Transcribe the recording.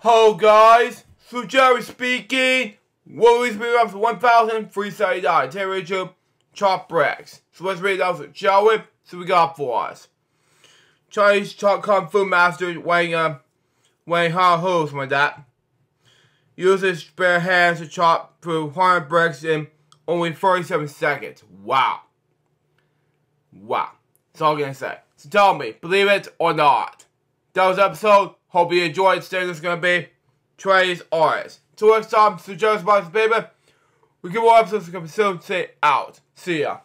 Hello guys, so Jerry speaking. What is me up for 1,339 Terry Chop Bricks. So let's read out for Joey. So we got for us. Chinese Chop Kung Fu Master weighing um weighing hard holes like that. Uses bare hands to chop through 100 bricks in only 37 seconds. Wow. Wow. That's all I'm gonna say. So tell me, believe it or not. That was episode. Hope you enjoyed. Stay this is gonna be Trey's Artist. Till next time, so Joe's Box Baby. We get more episodes to come out. See ya.